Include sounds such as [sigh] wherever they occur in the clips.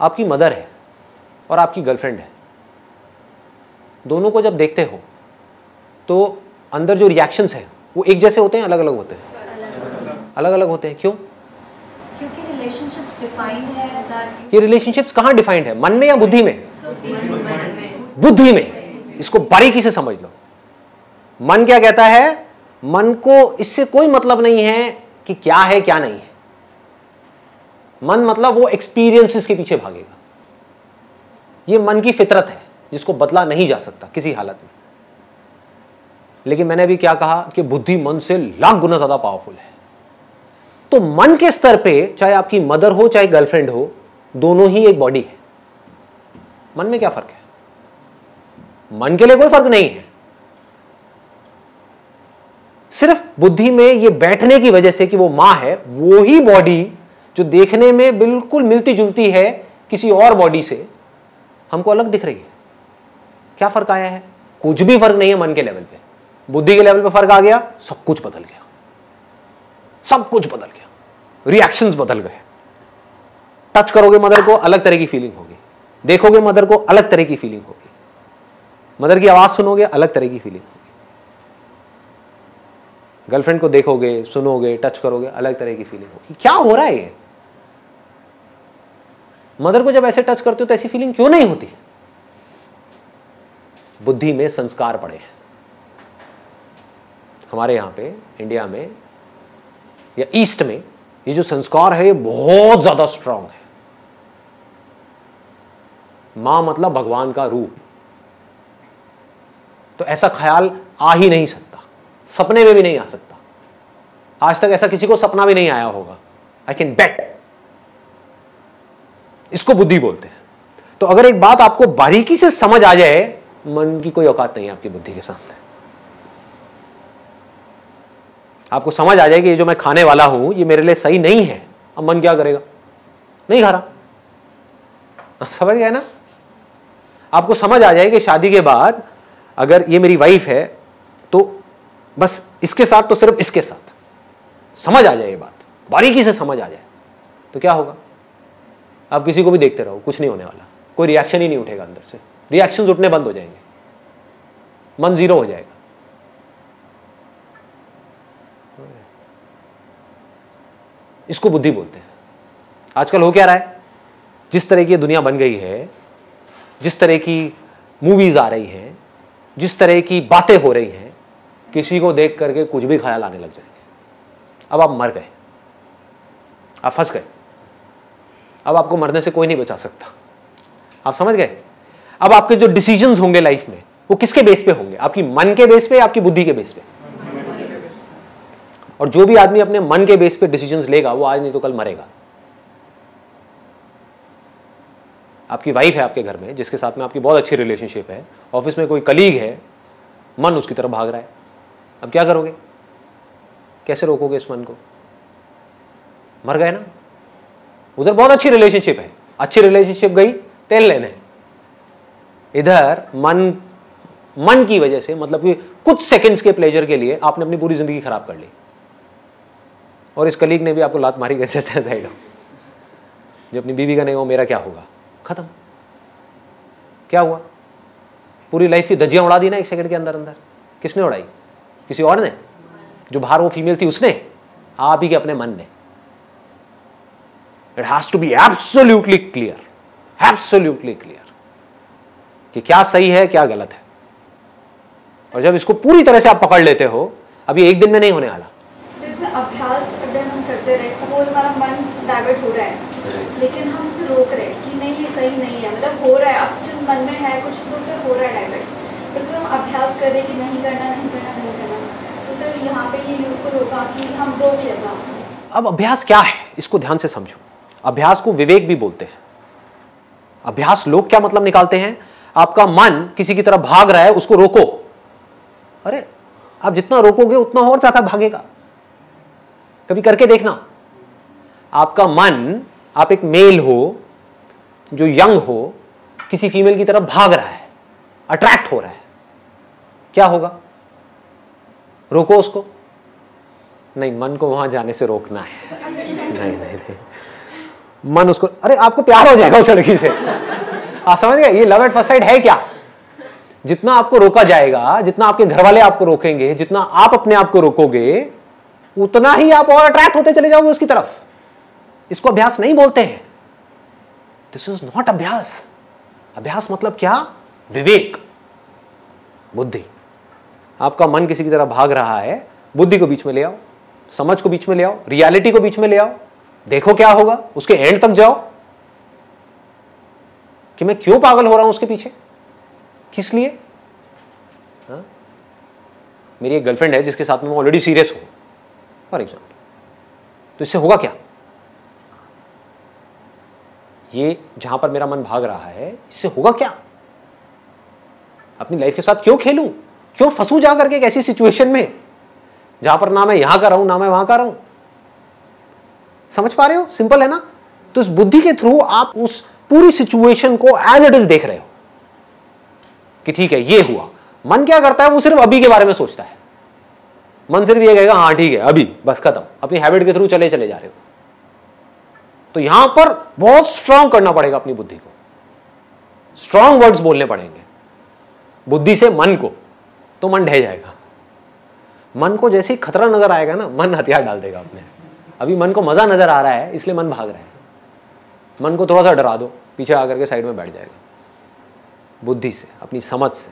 आपकी मदर है और आपकी गर्लफ्रेंड है। दोनों को जब देखते हो तो अंदर जो रिएक्शंस हैं वो एक जैसे होते हैं अलग अलग होते हैं। अलग अलग होते हैं। क्यों? क्योंकि रिलेशनशिप्स डिफाइंड है ये रिलेशनशिप्स कहाँ डिफाइंड है? मन में या बुद्धि में। बुद्धि में। इसको बारीकी से समझ लो। मन क्या कहता है? मन को इससे कोई मतलब नहीं है कि क्या है क्या नहीं है। मन मतलब वो एक्सपीरियंसेस के पीछे भागेगा। ये मन की फितरत है, जिसको बदला नहीं जा सकता किसी हालत में। लेकिन मैंने अभी क्या कहा कि बुद्धि मन से लाख गुना ज़्यादा पावरफुल है। तो मन के स्तर पे, चाहे आपकी मदर हो, चाहे गर्लफ्रेंड हो, दोनों ही एक बॉडी है। मन में क्या फ़र्क है? मन के लिए कोई फ़र्क नहीं है। सिर्फ़ बुद्धि में ये बैठने की वजह से कि वो माँ है, वो ही बॉडी जो देखने में बिल्कुल मिलती जुलती है किसी और बॉडी से, हमको अलग दिख रही है। क्या फ़र्क आया है? कुछ भी फ़र्क नहीं है मन के लेवल पे। बुद्धि के लेवल पे फ़र्क आ गया, सब कुछ बदल गया। सब कुछ बदल गया। रिएक्शंस बदल गए। टच करोगे मदर को, अलग तरह की फीलिंग होगी। देखोगे मदर को, अलग तरह की फीलिंग होगी। मदर की आवाज़ सुनोगे, अलग तरह की फीलिंग होगी। गर्लफ्रेंड को देखोगे, सुनोगे टच करोगे, अलग तरह की फीलिंग होगी। क्या हो रहा है ये? मदर को जब ऐसे टच करते हो तो ऐसी फीलिंग क्यों नहीं होती? बुद्धि में संस्कार पड़े हैं। हमारे यहाँ पे इंडिया में, या ईस्ट में, ये जो संस्कार है, ये बहुत ज़्यादा स्ट्रांग है। माँ मतलब भगवान का रूप। तो ऐसा ख्याल आ ही नहीं सकता। सपने में भी नहीं आ सकता। आज तक ऐसा किसी को सपना भी नहीं आया होगा। आई कैन बेट इसको बुद्धि बोलते हैं। तो अगर एक बात आपको बारीकी से समझ आ जाए, मन की कोई औकात नहीं है आपकी बुद्धि के सामने। आपको समझ आ जाए कि ये जो मैं खाने वाला हूँ, ये मेरे लिए सही नहीं है। अब मन क्या करेगा? नहीं खा रहा। आप समझ गए ना? आपको समझ आ जाए कि शादी के बाद अगर ये मेरी वाइफ है तो बस इसके साथ तो सिर्फ़ इसके साथ। समझ आ जाए ये बात। बारीकी से समझ आ जाए। तो क्या होगा? आप किसी को भी देखते रहो, कुछ नहीं होने वाला। कोई रिएक्शन ही नहीं उठेगा अंदर से। रिएक्शन उठने बंद हो जाएँगे। मन ज़ीरो हो जाएगा। इसको बुद्धि बोलते हैं। आजकल हो क्या रहा है? जिस तरह की दुनिया बन गई है, जिस तरह की मूवीज़ आ रही हैं, जिस तरह की बातें हो रही हैं, किसी को देख करके कुछ भी ख्याल आने लग जाएँगे। अब आप मर गए। आप फंस गए। अब आपको मरने से कोई नहीं बचा सकता। आप समझ गए? अब आपके जो डिसीज़न होंगे लाइफ में, वो किसके बेस पे होंगे? आपकी मन के बेस पे आपकी बुद्धि के बेस पे? और जो भी आदमी अपने मन के बेस पे डिसीजंस लेगा, वो आज नहीं तो कल मरेगा। आपकी वाइफ है आपके घर में, जिसके साथ में आपकी बहुत अच्छी रिलेशनशिप है ऑफ़िस में कोई कलीग है, मन उसकी तरफ़ भाग रहा है। अब क्या करोगे? कैसे रोकोगे इस मन को? मर गए ना? उधर बहुत अच्छी रिलेशनशिप है। अच्छी रिलेशनशिप गई, तेल लेने। इधर मन मन की वजह से मतलब कि कुछ सेकंड्स के प्लेजर के लिए आपने अपनी पूरी ज़िंदगी खराब कर ली। और इस कलीग ने भी आपको लात मारी कैसे जाएगा [laughs] जो अपनी बीवी का नहीं हो मेरा क्या होगा? खत्म। क्या हुआ? पूरी लाइफ की धज्जियाँ उड़ा दी ना एक सेकंड के अंदर अंदर। किसने उड़ाई? किसी और ने? जो बाहर वो फीमेल थी, उसने? आप ही के अपने मन ने। It has to be absolutely clear absolutely clear कि क्या सही है क्या गलत है। और जब इसको पूरी तरह से आप पकड़ लेते हो अभी एक दिन में नहीं होने वाला। तो अभ्यास अगर हम करते रहे सपोज़ हमारा मन डाइवर्ट हो रहा है लेकिन हम उसे रोक रहे हैं कि नहीं ये सही नहीं है। मतलब हो रहा है अब जो मन में है कुछ तो उसे हो रहा है डाइवर्ट पर जब हम अभ्यास कर रहे हैं कि नहीं करना नहीं करना नहीं करना तो सर यहाँ पे ये यूज़फुल होगा कि हम रोक लेगा अब अभ्यास क्या है इसको ध्यान से समझो। अभ्यास को विवेक भी बोलते हैं। अभ्यास लोग क्या मतलब निकालते हैं? आपका मन किसी की तरफ़ भाग रहा है, उसको रोको। अरे, आप जितना रोकोगे, उतना और ज़्यादा भागेगा। कभी करके देखना। आपका मन, आप एक मेल हो, जो यंग हो, किसी फीमेल की तरफ़ भाग रहा है अट्रैक्ट हो रहा है। क्या होगा? रोको उसको। नहीं, मन को वहाँ जाने से रोकना है। [laughs] नहीं नहीं नहीं। मन उसको, अरे, आपको प्यार हो जाएगा उस लड़की से। आप समझ गए? ये लव एट फ़र्स्ट साइड है क्या? जितना आपको रोका जाएगा, जितना आपके घर वाले आपको रोकेंगे, जितना आप अपने आप को रोकोगे, उतना ही आप और अट्रैक्ट होते चले जाओगे उसकी तरफ़। इसको अभ्यास नहीं बोलते हैं। दिस इज़ नॉट अभ्यास। अभ्यास मतलब क्या? विवेक। बुद्धि। आपका मन किसी की तरह भाग रहा है, बुद्धि को बीच में ले आओ, समझ को बीच में ले आओ रियलिटी को बीच में ले आओ देखो क्या होगा, उसके एंड तक जाओ। कि मैं क्यों पागल हो रहा हूँ उसके पीछे? किस लिए? हा? मेरी एक गर्लफ्रेंड है जिसके साथ में मैं ऑलरेडी सीरियस हूँ फॉर एग्ज़ाम्पल तो इससे होगा क्या? ये जहाँ पर मेरा मन भाग रहा है, इससे होगा क्या? अपनी लाइफ के साथ क्यों खेलूं? क्यों फंसू जा करके एक ऐसी सिचुएशन में, जहाँ पर ना मैं यहाँ का रहूँ, ना मैं वहाँ का रहूँ? समझ पा रहे हो? सिंपल है ना? तो इस बुद्धि के थ्रू आप उस पूरी सिचुएशन को एज इट इज़ देख रहे हो। कि ठीक है, ये हुआ। मन क्या करता है? वो सिर्फ़ अभी के बारे में सोचता है। मन सिर्फ़ ये कहेगा हाँ ठीक है, अभी, बस खत्म। अपनी हैबिट के थ्रू चले चले जा रहे हो। तो यहाँ पर बहुत स्ट्रांग करना पड़ेगा अपनी बुद्धि को। स्ट्रांग वर्ड्स बोलने पड़ेंगे। बुद्धि से मन को तो मन ढह जाएगा। मन को जैसे ही खतरा नज़र आएगा ना, मन हथियार डाल देगा अपने। अभी मन को मज़ा नज़र आ रहा है, इसलिए मन भाग रहा है। मन को थोड़ा सा डरा दो, पीछे आकर के साइड में बैठ जाएगा। बुद्धि से, अपनी समझ से,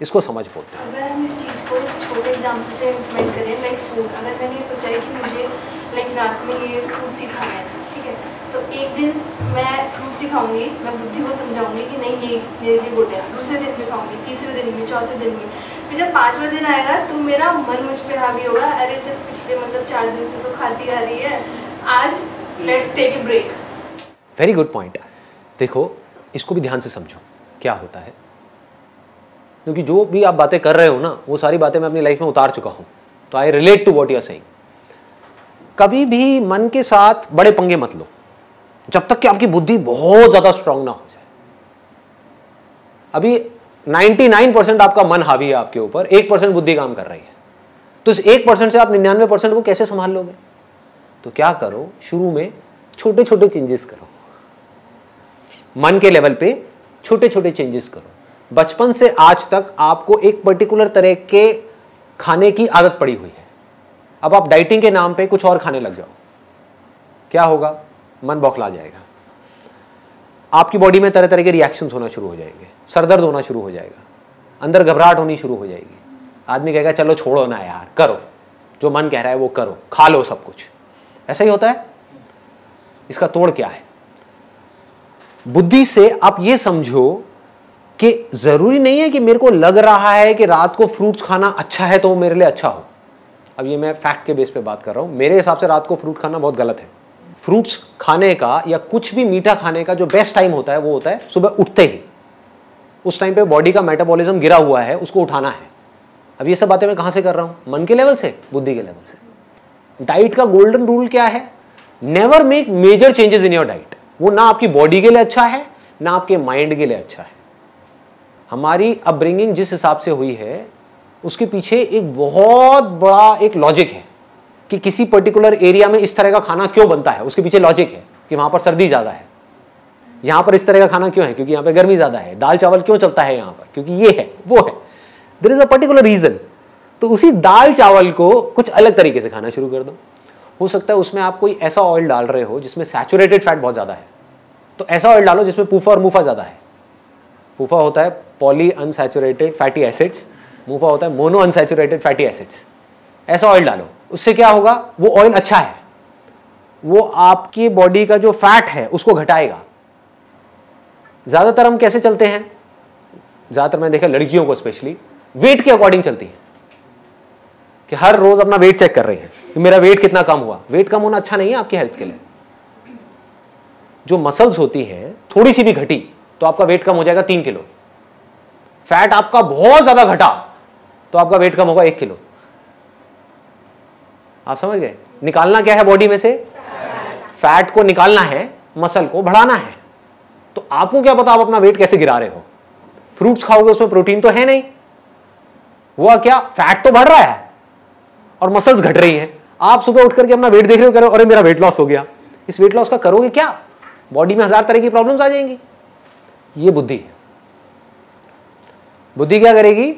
इसको समझ बोलते हैं। अगर हम इस चीज़ को छोटे एग्ज़ाम्पल पे इम्प्लीमेंट करें लाइक फ़ूड अगर मैंने सोचा है कि मुझे लाइक रात में ये फ्रूट्स ही खाना है, ठीक है? तो एक दिन मैं फ्रूट्स ही खाऊँगी मैं बुद्धि को समझाऊँगी कि नहीं, ये मेरे लिए गुड है। दूसरे दिन भी खाऊँगी, तीसरे दिन भी, चौथे दिन भी। फिर जब पाँचवा दिन आएगा तो मेरा मन मुझ पे हावी होगा। अरे चल पिछले मतलब चार दिन से तो खाती आ रही है, आज let's take a break very good point देखो, इसको भी ध्यान से समझो, क्या होता है। क्योंकि जो भी आप बातें कर रहे हो ना, वो सारी बातें मैं अपनी लाइफ में उतार चुका हूँ। तो I relate to what you're saying कभी भी मन के साथ बड़े पंगे मत लो। जब तक कि आपकी बुद्धि बहुत ज़्यादा स्ट्रांग ना हो जाए। अभी 99 परसेंट आपका मन हावी है आपके ऊपर, एक परसेंट बुद्धि काम कर रही है। तो इस एक परसेंट से आप निन्यानवे परसेंट को कैसे संभाल लोगे? तो क्या करो, शुरू में छोटे छोटे चेंजेस करो। मन के लेवल पे छोटे छोटे चेंजेस करो। बचपन से आज तक आपको एक पर्टिकुलर तरह के खाने की आदत पड़ी हुई है। अब आप डाइटिंग के नाम पे कुछ और खाने लग जाओ। क्या होगा? मन बौखला जाएगा। आपकी बॉडी में तरह तरह के रिएक्शंस होना शुरू हो जाएँगे। सरदर्द होना शुरू हो जाएगा। अंदर घबराहट होनी शुरू हो जाएगी। आदमी कहेगा, चलो छोड़ो ना यार, करो। जो मन कह रहा है वो करो। खा लो सब कुछ। ऐसा ही होता है? इसका तोड़ क्या है? बुद्धि से आप ये समझो कि ज़रूरी नहीं है कि मेरे को लग रहा है कि रात को फ्रूट्स खाना अच्छा है तो वो मेरे लिए अच्छा हो। अब ये मैं फैक्ट के बेस पे बात कर रहा हूँ। मेरे हिसाब से रात को फ्रूट खाना बहुत गलत है। फ्रूट्स खाने का या कुछ भी मीठा खाने का जो बेस्ट टाइम होता है, वो होता है सुबह उठते ही। उस टाइम पे बॉडी का मेटाबॉलिज्म गिरा हुआ है, उसको उठाना है। अब ये सब बातें मैं कहाँ से कर रहा हूँ? मन के लेवल से, बुद्धि के लेवल से। डाइट का गोल्डन रूल क्या है? Never make major changes in your diet वो ना आपकी बॉडी के लिए अच्छा है, ना आपके माइंड के लिए अच्छा है। हमारी अपब्रिंगिंग जिस हिसाब से हुई है, उसके पीछे एक बहुत बड़ा एक लॉजिक है। कि किसी पर्टिकुलर एरिया में इस तरह का खाना क्यों बनता है? उसके पीछे लॉजिक है कि वहाँ पर सर्दी ज़्यादा है। यहाँ पर इस तरह का खाना क्यों है? क्योंकि यहाँ पर गर्मी ज़्यादा है। दाल चावल क्यों चलता है यहाँ पर? क्योंकि ये है, वो है। There is a particular reason तो उसी दाल चावल को कुछ अलग तरीके से खाना शुरू कर दो। हो सकता है उसमें आप कोई ऐसा ऑयल डाल रहे हो जिसमें सैचुरेटेड फैट बहुत ज़्यादा है। तो ऐसा ऑयल डालो जिसमें पूफा और मूफा ज़्यादा है। पूफा होता है poly unsaturated fatty acids MUFA होता है मोनो अनसेचुरेटेड फैटी एसिड्स ऐसा ऑयल डालो। उससे क्या होगा? वो ऑयल अच्छा है। वो आपकी बॉडी का जो फैट है, उसको घटाएगा। ज़्यादातर हम कैसे चलते हैं? ज़्यादातर मैंने देखा लड़कियों को स्पेशली वेट के अकॉर्डिंग चलती है। कि हर रोज अपना वेट चेक कर रही है। कि मेरा वेट कितना कम हुआ। वेट कम होना अच्छा नहीं है आपकी हेल्थ के लिए। जो मसल्स होती हैं, थोड़ी सी भी घटी तो आपका वेट कम हो जाएगा तीन किलो। फैट आपका बहुत ज़्यादा घटा तो आपका वेट कम होगा एक किलो। आप समझ गए? निकालना क्या है बॉडी में से? फैट को निकालना है मसल को बढ़ाना है। तो आपको क्या पता आप अपना वेट कैसे गिरा रहे हो? फ्रूट्स खाओगे उसमें प्रोटीन तो है नहीं। हुआ क्या? फैट तो बढ़ रहा है और मसल्स घट रही हैं। आप सुबह उठ करके अपना वेट देख रहे हो करो अरे, मेरा वेट लॉस हो गया। इस वेट लॉस का करोगे क्या? बॉडी में हज़ार तरह की प्रॉब्लम्स आ जाएँगी। ये बुद्धि है। बुद्धि क्या करेगी?